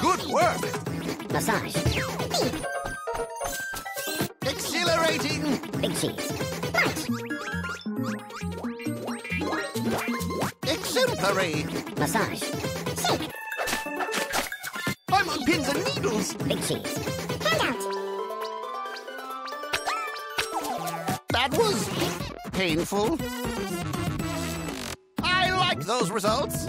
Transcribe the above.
Good work. Massage. Exhilarating. Big cheese. Exemplary. Massage. Shake. I'm on pins and needles. Big cheese. Hand out. That was painful. I like those results.